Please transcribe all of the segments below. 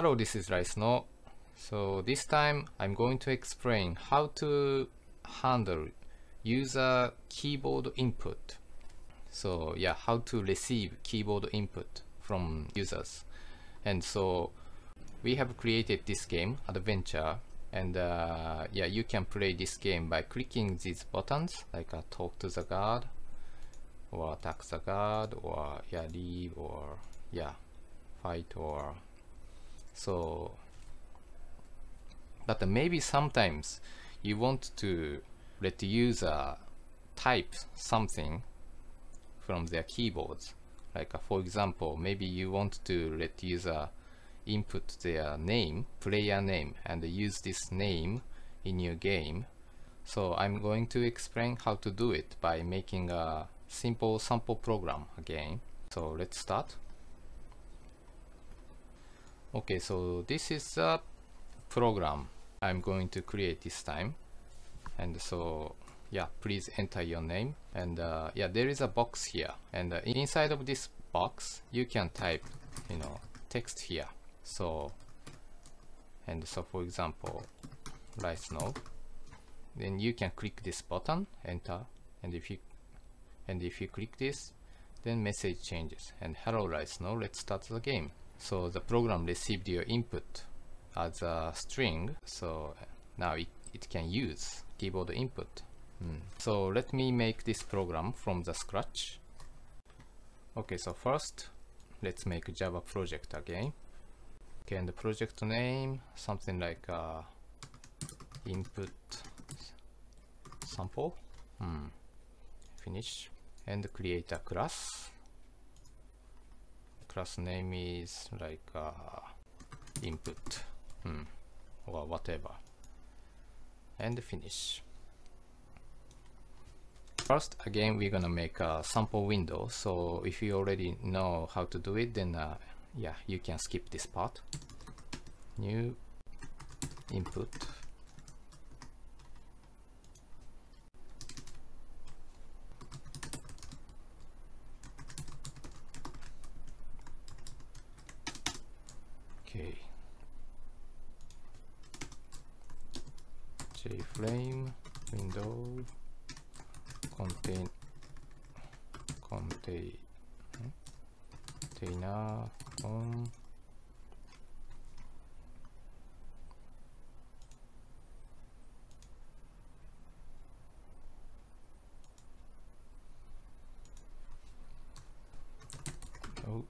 Hello, this is RyiSnow. So this time I'm going to explain how to handle user keyboard input. So yeah, how to receive keyboard input from users. And so we have created this game, Adventure, and uh, yeah, you can play this game by clicking these buttons, like uh, talk to the guard, or attack the guard, or yeah, leave, or yeah, fight, or so. But maybe sometimes you want to let the user type something from their keyboards. Like uh, for example, maybe you want to let user input their name, player name, and use this name in your game. So I'm going to explain how to do it by making a simple sample program again. So let's start. Okay, so this is a program I'm going to create this time. And so yeah, please enter your name. And uh, yeah, there is a box here. And uh, inside of this box, you can type, you know, text here so and so for example right now then you can click this button enter and if you and if you click this then message changes and hello right now let's start the game so the program received your input as a string so now it, it can use keyboard input mm. so let me make this program from the scratch okay so first let's make a java project again Okay, and the project name, something like uh, input sample. Hmm. Finish. And create a class. Class name is like uh, input. Hmm. Or whatever. And finish. First, again, we're gonna make a sample window. So if you already know how to do it, then uh, yeah, you can skip this part. New input. Okay. JFrame window contain contain hmm? container on oh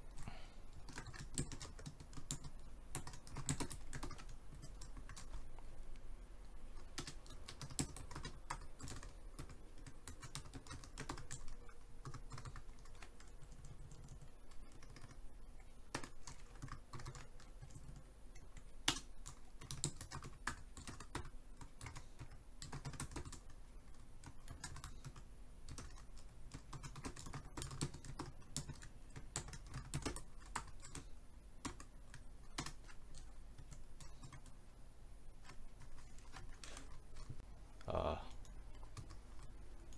uh,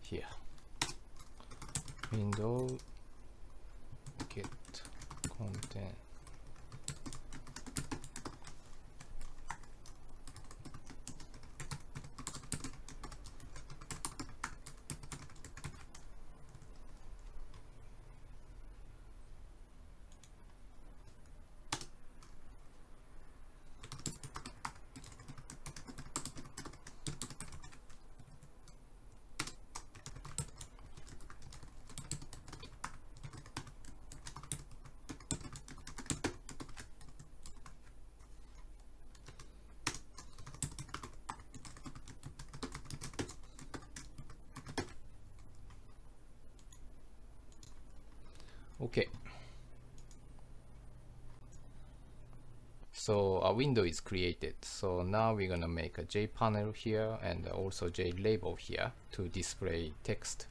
here window get content okay. So a window is created. So now we're gonna make a J panel here and also J label here to display text.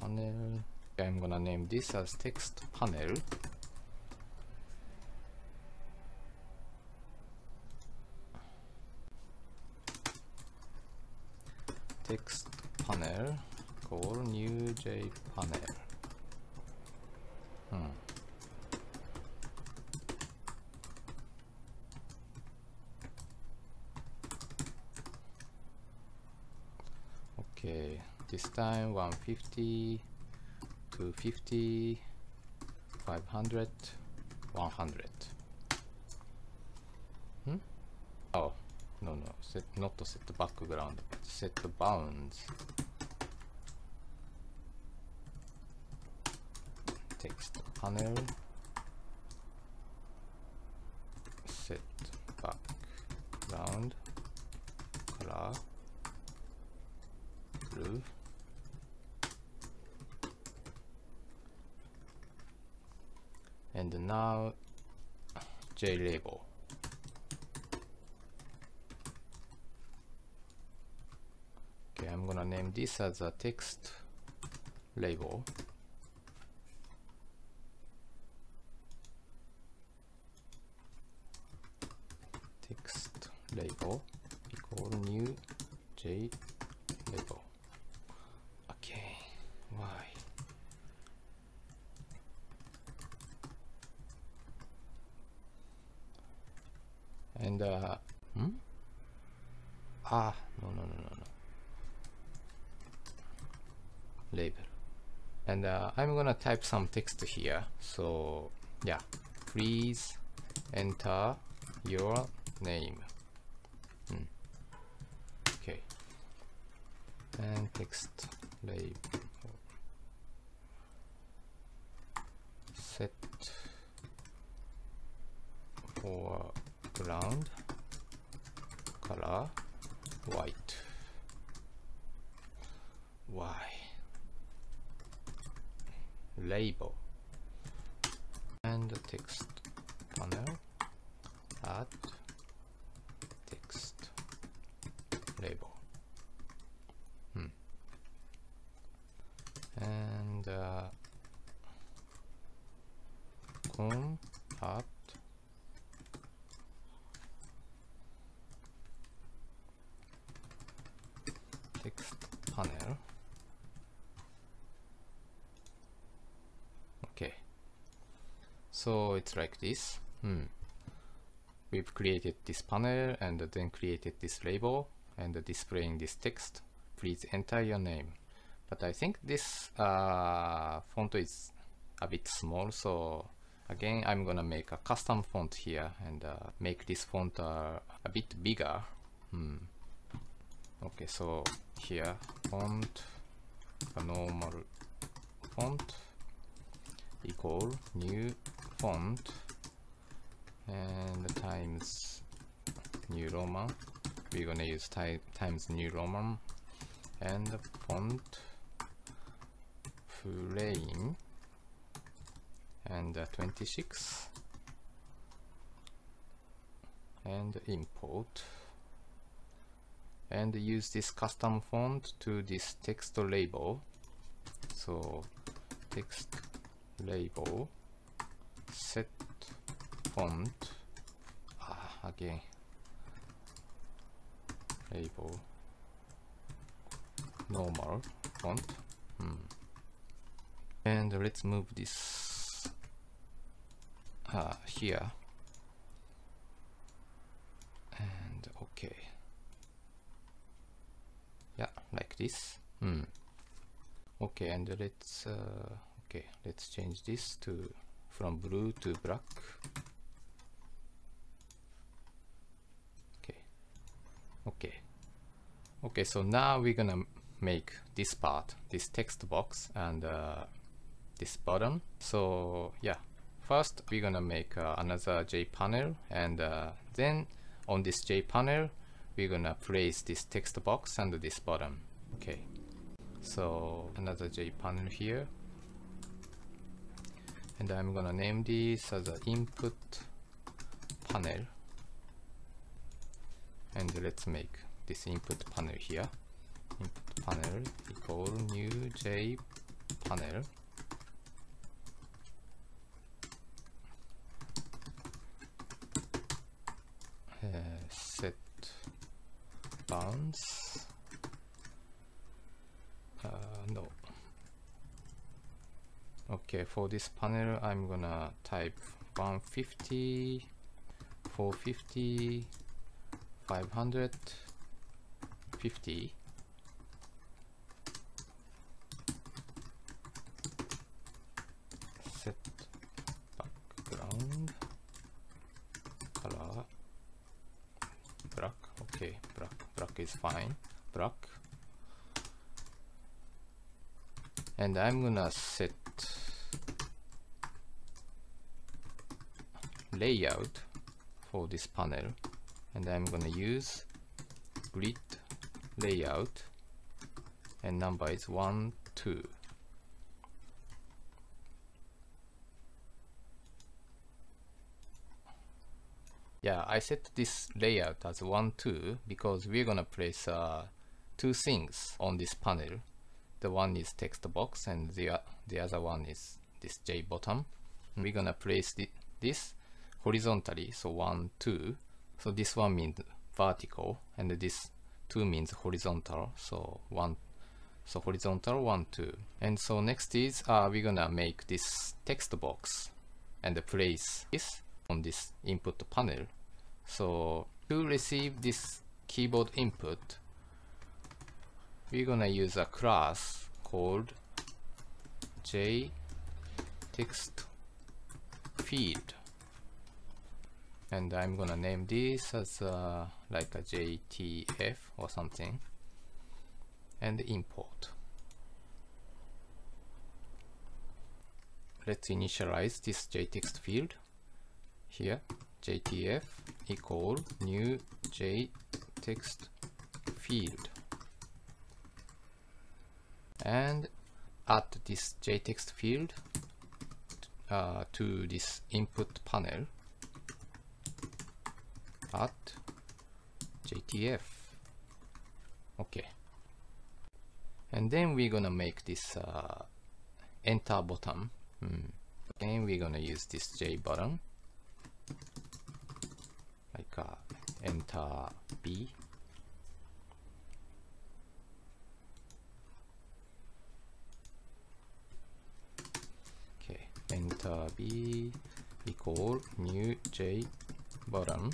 Panel I'm gonna name this as text panel. Text panel call new J panel. Hmm. Okay, this time 150, 250, 500, 100. No no set not to set the background but set the bounds. Text panel. Set background. Color blue and now J okay I'm gonna name this as a text label. Text label equal new J label. Okay why? And uh hmm? ah no no no no no label. And uh, I'm gonna type some text here. So yeah please enter your name. Hmm. okay. And text label. Set for ground color white. Why label and the text panel add text label hmm. and uh, add text panel okay so it's like this. Hmm. we've created this panel and then created this label and displaying this text. Please enter your name. But I think this uh, font is a bit small. So again I'm gonna make a custom font here and uh, make this font uh, a bit bigger. Hmm. okay so here font a normal font equal new font. And times new roman. We're gonna use times new roman. And font frame. And uh, 26 and import. And use this custom font to this text label. So text label set font. Ah, again label. Normal font. Hmm. and let's move this uh, here. And okay. Yeah like this. Hmm. okay and let's uh, okay let's change this to from blue to black okay. Okay. Okay so now we're gonna make this part this text box and uh, this button so yeah. First we're gonna make uh, another J panel and uh, then on this J panel we're gonna place this text box and this button okay. So another J panel here and I'm gonna name this as an input panel. And let's make this input panel here. Input panel equal new J panel. Uh, set bounds. Uh, no okay for this panel I'm gonna type 150 450 550 set background. Color black okay black black is fine. Black and I'm gonna set layout for this panel. And I'm gonna use grid layout and number is 1 2 yeah I set this layout as 1 2 because we're gonna place uh, two things on this panel the one is text box and the, uh, the other one is this J button. We're gonna place the, this horizontally so 1 2 so this one means vertical and this 2 means horizontal so 1 so horizontal 1 2 and so next is uh, we're gonna make this text box and place this on this input panel. So to receive this keyboard input we're gonna use a class called j text field and I'm gonna name this as uh, like a JTF or something. And import. Let's initialize this JText field. Here JTF equal new JText field and add this JText field uh, to this input panel at JTF okay. And then we're gonna make this uh, enter button. Hmm. and we're gonna use this J button. Like uh, enter B okay enter B equal new J button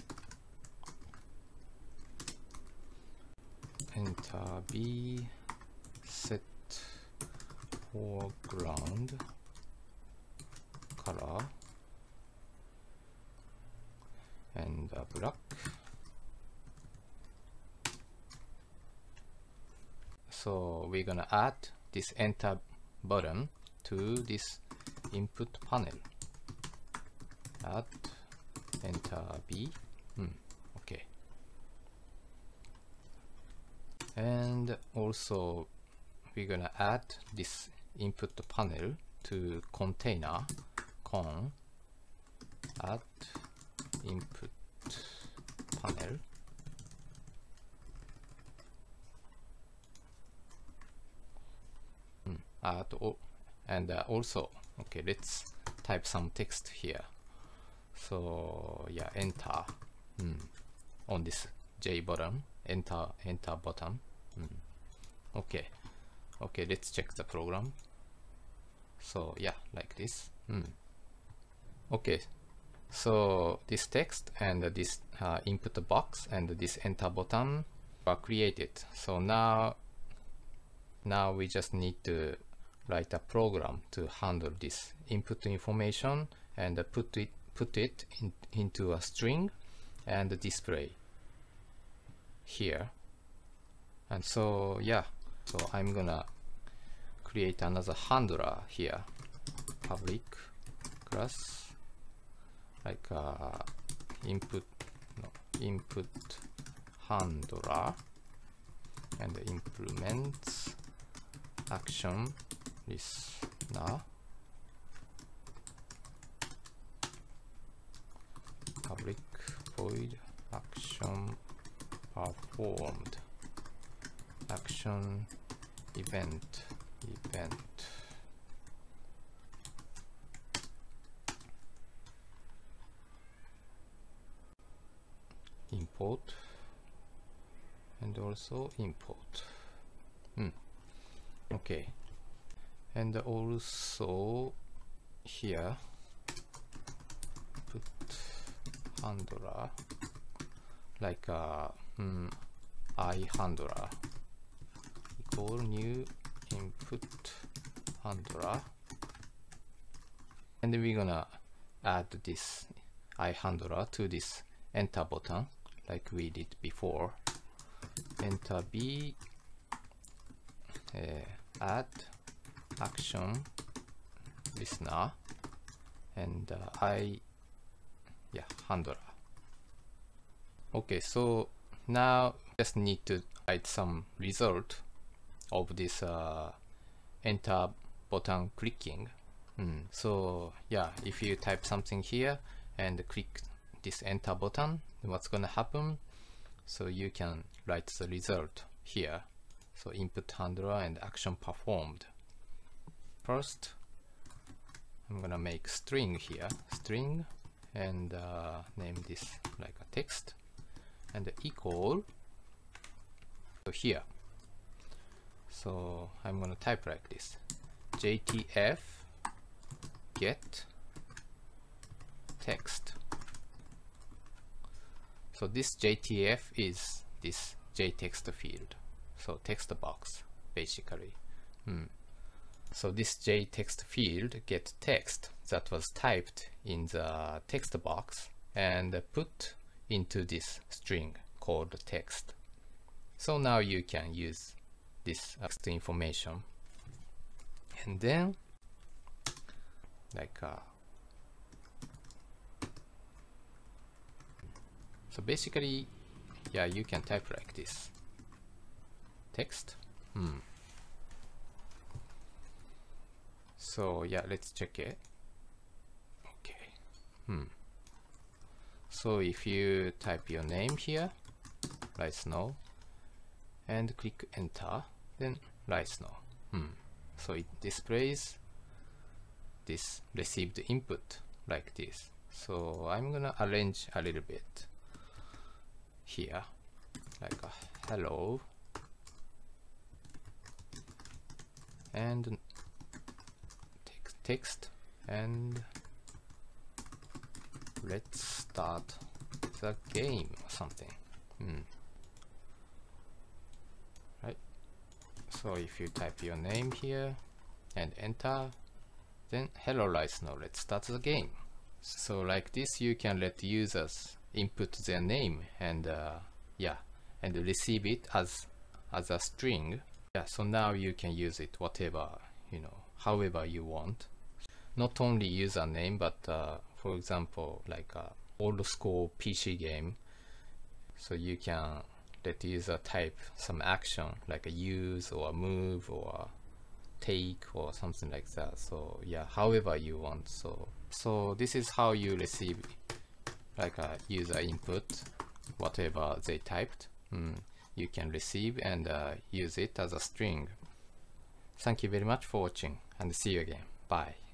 enter B set foreground color and uh, black so we're gonna add this enter button to this input panel. Add enter B. Hmm, okay. And also we're gonna add this input panel to container con. Add input panel. Mm, add and uh, also okay let's type some text here. So yeah enter. Mm, on this J button. Enter enter button. Mm. okay. Okay let's check the program. So yeah like this. Mm. okay. So this text and this uh, input box and this enter button are created. So now now we just need to write a program to handle this input information and put it put it in, into a string and display here. And so yeah so I'm gonna create another handler here. Public class like uh, input no, input handler and implements action listener public void action performed. Action event event. Import and also import. Hmm. okay and also here put handler like a mm, i handler equal new input handler and we're gonna add this i handler to this enter button like we did before. Enter b uh, add action. Listener and uh, i yeah handler okay so now just need to write some result of this uh, enter button clicking. Mm. so yeah if you type something here and click this enter button what's gonna happen? So you can write the result here. So input handler and action performed first. I'm gonna make string here string and uh, name this like a text. And equal so here. So I'm gonna type like this. JTF get text. So this JTF is this JText field. So text box basically. Hmm. So this JText field get text that was typed in the text box and put into this string called text. So now you can use this text information. And then like uh, so basically yeah you can type like this. Text? Hmm so yeah let's check it. Okay. Hmm. So if you type your name here RyiSnow and click enter then RyiSnow hmm. So it displays this received input like this. So I'm gonna arrange a little bit here. Like a hello. And text, and let's start the game or something hmm. right so if you type your name here and enter then hello listener, let's start the game. So like this you can let users input their name and uh, yeah and receive it as as a string. Yeah, so now you can use it whatever you know however you want. Not only username but uh, for example like a old school PC game. So you can let user type some action like a use or a move or take or something like that. So yeah however you want. So so this is how you receive like a user input whatever they typed. Mm, you can receive and uh, use it as a string. Thank you very much for watching and see you again. Bye